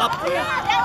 ครับ